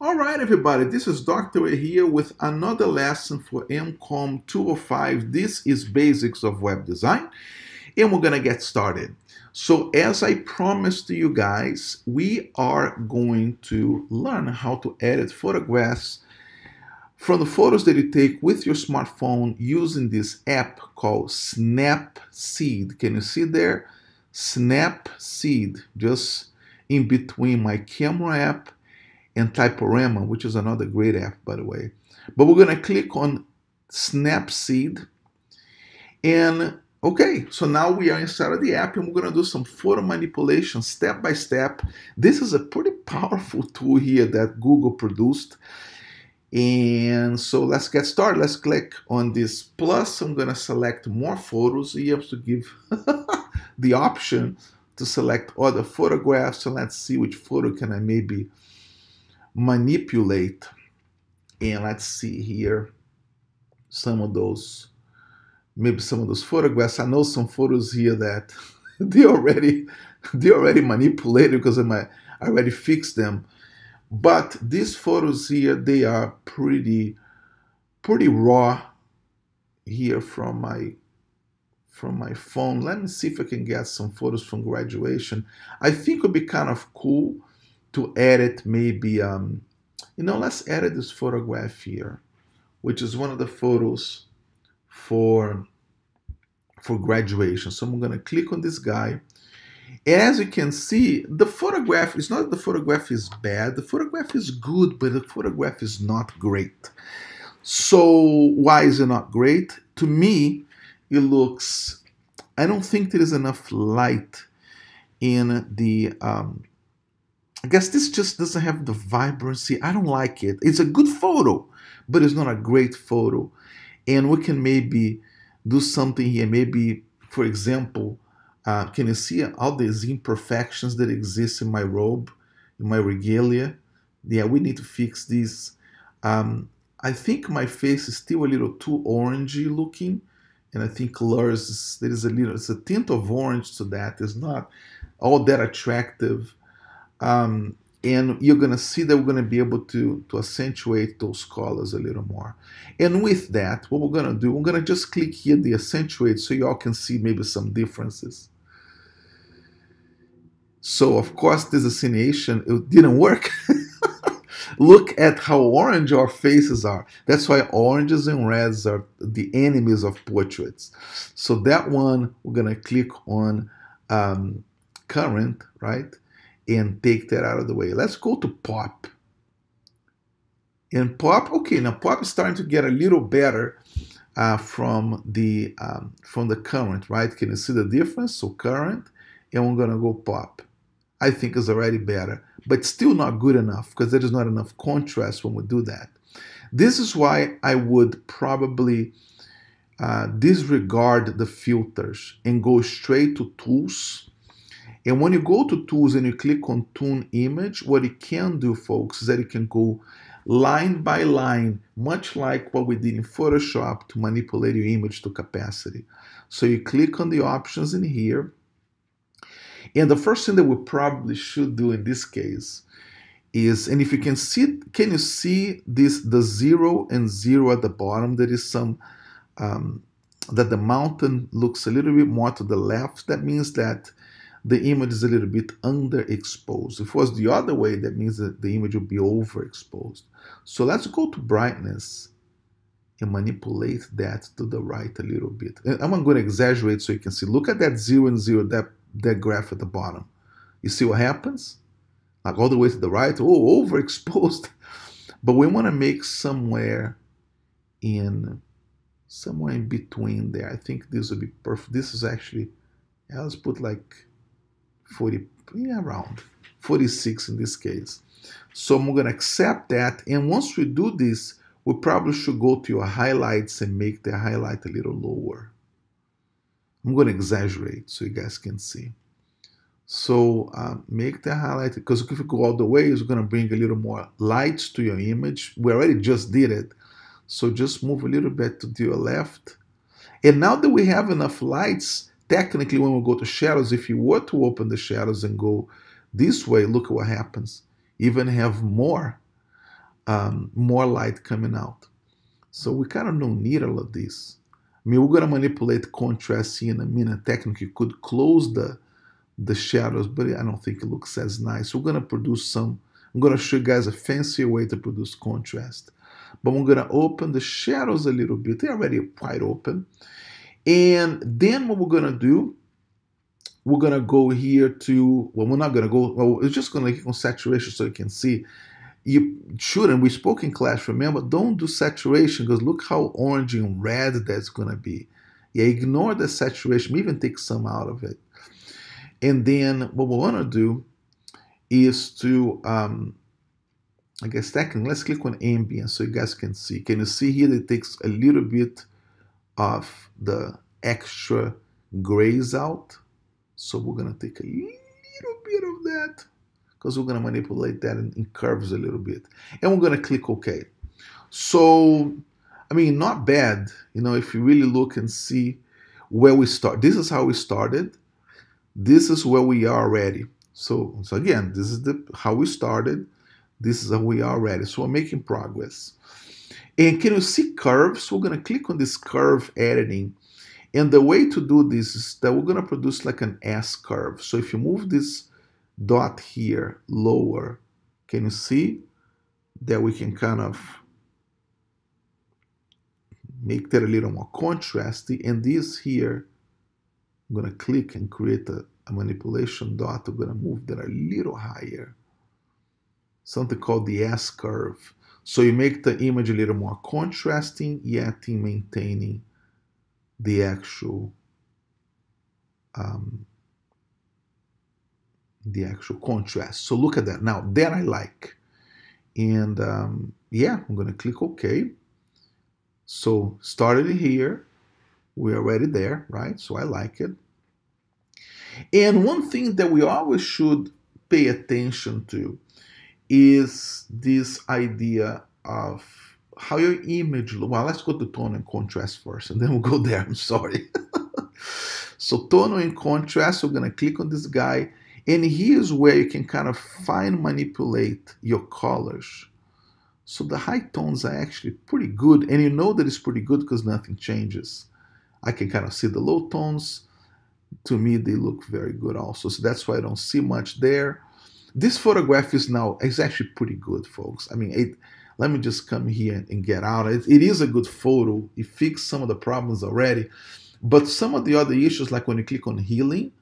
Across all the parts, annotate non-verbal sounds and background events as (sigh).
All right, everybody, this is Dr. Here with another lesson for MCOM 205. This is Basics of Web Design, and we're going to get started. So as I promised to you guys, we are going to learn how to edit photographs from the photos that you take with your smartphone using this app called Snapseed. Can you see there? Snapseed, just in between my camera app and Typorama, which is another great app, by the way. But we're going to click on Snapseed. And okay, so now we are inside of the app and we're going to do some photo manipulation step by step. This is a pretty powerful tool here that Google produced. And so let's get started. Let's click on this plus. I'm going to select more photos. You have to give (laughs) the option to select other photographs. So let's see which photo can I maybe manipulate. And let's see here some of those, maybe some of those photographs. I know some photos here that (laughs) they already (laughs) they already manipulated because I might I already fixed them. But these photos here, they are pretty pretty raw here from my from my phone. Let me see if I can get some photos from graduation. I think would be kind of cool to edit maybe, um, you know, let's edit this photograph here, which is one of the photos for, for graduation. So I'm going to click on this guy. And as you can see, the photograph is not the photograph is bad. The photograph is good, but the photograph is not great. So why is it not great? To me, it looks, I don't think there is enough light in the um, I guess this just doesn't have the vibrancy. I don't like it. It's a good photo, but it's not a great photo. And we can maybe do something here. Maybe, for example, uh, can you see all these imperfections that exist in my robe, in my regalia? Yeah, we need to fix these. Um, I think my face is still a little too orangey looking, and I think colors there is a little, it's a tint of orange to that. It's not all that attractive. Um, and you're going to see that we're going to be able to, to accentuate those colors a little more. And with that, what we're going to do, we're going to just click here the accentuate so y'all can see maybe some differences. So of course this accentuation, it didn't work. (laughs) Look at how orange our faces are. That's why oranges and reds are the enemies of portraits. So that one, we're going to click on um, current, right? And take that out of the way. Let's go to pop. And pop, okay, now pop is starting to get a little better uh, from the um, from the current, right? Can you see the difference? So current, and we're gonna go pop. I think is already better, but still not good enough because there is not enough contrast when we do that. This is why I would probably uh, disregard the filters and go straight to tools and when you go to tools and you click on tune image, what it can do, folks, is that it can go line by line, much like what we did in Photoshop to manipulate your image to capacity. So you click on the options in here. And the first thing that we probably should do in this case is, and if you can see, can you see this, the zero and zero at the bottom? There is some, um, that the mountain looks a little bit more to the left. That means that the image is a little bit underexposed. If it was the other way, that means that the image would be overexposed. So let's go to brightness and manipulate that to the right a little bit. And I'm going to exaggerate so you can see. Look at that zero and zero, that, that graph at the bottom. You see what happens? Like all the way to the right, oh, overexposed. (laughs) But we want to make somewhere in somewhere in between there. I think this would be perfect. This is actually, yeah, let's put like 40, yeah, around 46 in this case. So I'm going to accept that. And once we do this, we probably should go to your highlights and make the highlight a little lower. I'm going to exaggerate so you guys can see. So uh, make the highlight, because if you go all the way, it's going to bring a little more light to your image. We already just did it. So just move a little bit to your left. And now that we have enough lights, technically when we go to shadows, if you were to open the shadows and go this way, look at what happens. Even have more um, more light coming out. So we kind of don't need all of this. I mean, we're going to manipulate contrast here in a minute. Technically, could close the the shadows, but I don't think it looks as nice. We're going to produce some, I'm going to show you guys a fancier way to produce contrast. But we're going to open the shadows a little bit. They're already quite open. And then what we're going to do, we're going to go here to, well, we're not going to go, well, it's just going to click on saturation so you can see. You shouldn't, we spoke in class, remember, don't do saturation because look how orange and red that's going to be. Yeah, ignore the saturation, even take some out of it. And then what we want to do is to, um, I guess, second, let's click on ambient so you guys can see. Can you see here that it takes a little bit of the extra grays out? So we're going to take a little bit of that because we're going to manipulate that in, in curves a little bit. And we're going to click OK. So, I mean, not bad, you know, if you really look and see where we start. This is how we started this is where we are already. So, so again, this is the how we started. This is how we are already. So we're making progress. And can you see curves? We're going to click on this curve editing. And the way to do this is that we're going to produce like an S curve. So if you move this dot here lower, can you see that we can kind of make that a little more contrasty? And this here I'm going to click and create a, a manipulation dot. I'm going to move that a little higher. Something called the S curve. So you make the image a little more contrasting, yet in maintaining the actual um, the actual contrast. So look at that. Now that I like. And um, yeah, I'm to click OK. So started here we're already there, right? So I like it. And one thing that we always should pay attention to is this idea of how your image well let's go to tone and contrast first and then we'll go there i'm sorry (laughs) so tone and contrast we're going to click on this guy and here's where you can kind of fine manipulate your colors so the high tones are actually pretty good and you know that it's pretty good because nothing changes I can kind of see the low tones. To me, they look very good also. So that's why I don't see much there. This photograph is now, it's actually pretty good, folks. I mean, it, let me just come here and get out. It, it is a good photo. It fixed some of the problems already. But some of the other issues, like when you click on healing,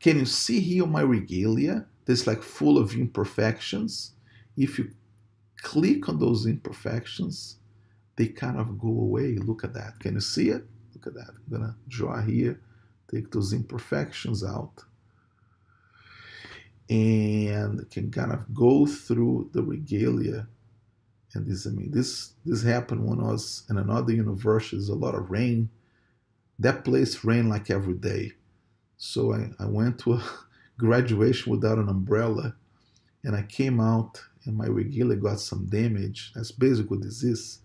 can you see here my regalia? That's like full of imperfections. If you click on those imperfections, they kind of go away. Look at that. Can you see it? Look at that. I'm to draw here, take those imperfections out, and can kind of go through the regalia. And this, I mean, this this happened when I was in another university. There's a lot of rain. That place rained like every day. So I, I went to a (laughs) graduation without an umbrella, and I came out and my regalia got some damage. That's basically is.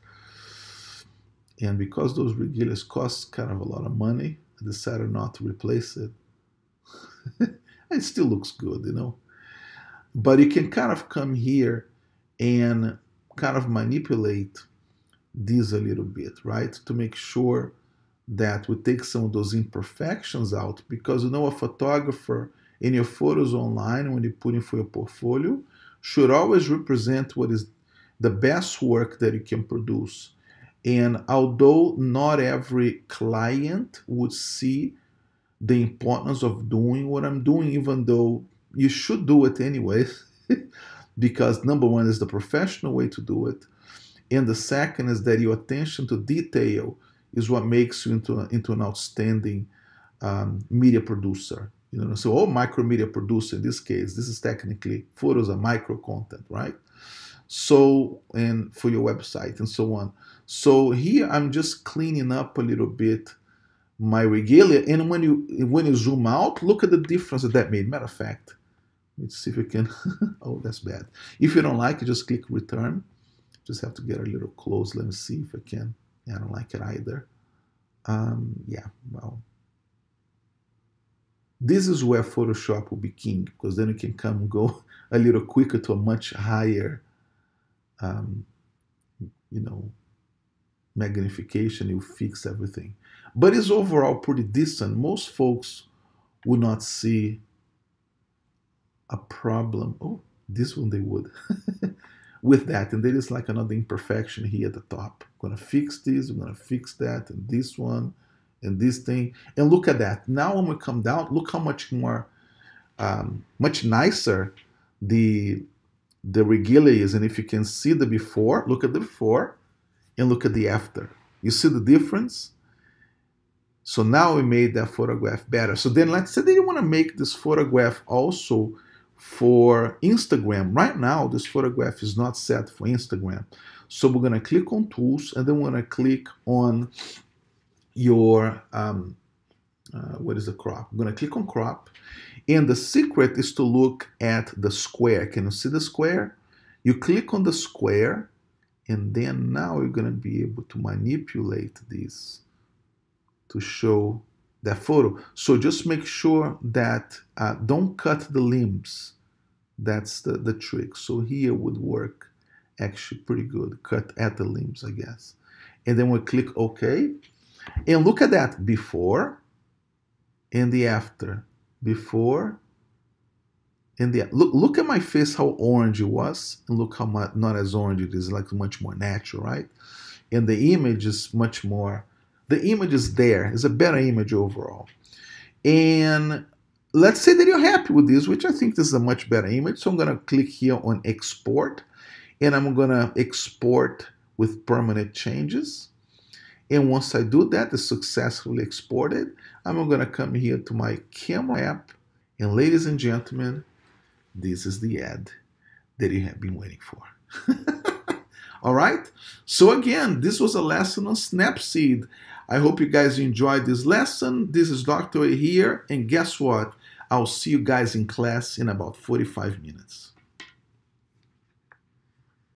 And because those regalias cost kind of a lot of money, I decided not to replace it. (laughs) it still looks good, you know. But you can kind of come here and kind of manipulate these a little bit, right? To make sure that we take some of those imperfections out because you know a photographer in your photos online when you put in for your portfolio should always represent what is the best work that you can produce and although not every client would see the importance of doing what I'm doing, even though you should do it anyway, (laughs) because number one is the professional way to do it. And the second is that your attention to detail is what makes you into, into an outstanding um, media producer. You know, so all micro media producer in this case, this is technically photos are micro content, right? So and for your website and so on. So here I'm just cleaning up a little bit my regalia. And when you when you zoom out, look at the difference that that made. Matter of fact, let's see if we can. (laughs) oh, that's bad. If you don't like it, just click return. Just have to get a little close. Let me see if I can. Yeah, I don't like it either. Um, yeah, well. This is where Photoshop will be king because then you can come and go (laughs) a little quicker to a much higher um, you know, magnification, you fix everything. But it's overall pretty decent. Most folks would not see a problem. Oh, this one they would. (laughs) with that. And there is like another imperfection here at the top. I'm gonna fix this, I'm gonna fix that, and this one, and this thing. And look at that. Now when we come down, look how much more, um, much nicer the the regalia is. And if you can see the before, look at the before, and look at the after. You see the difference? So now we made that photograph better. So then let's say you want to make this photograph also for Instagram. Right now, this photograph is not set for Instagram. So we're going to click on tools and then we're going to click on your, um, uh, what is the crop? I'm going to click on crop. And the secret is to look at the square. Can you see the square? You click on the square and then now you're going to be able to manipulate this to show that photo. So just make sure that uh, don't cut the limbs. That's the, the trick. So here would work actually pretty good. Cut at the limbs, I guess. And then we click OK. And look at that before and the after. Before and the look look at my face how orange it was and look how much not as orange it is like much more natural right and the image is much more the image is there. It's a better image overall. And let's say that you're happy with this, which I think this is a much better image. So I'm going to click here on export and I'm going to export with permanent changes. And once I do that, it's successfully exported. I'm going to come here to my camera app. And ladies and gentlemen, this is the ad that you have been waiting for. (laughs) All right. So again, this was a lesson on Snapseed. I hope you guys enjoyed this lesson. This is Dr. A here, and guess what? I'll see you guys in class in about 45 minutes.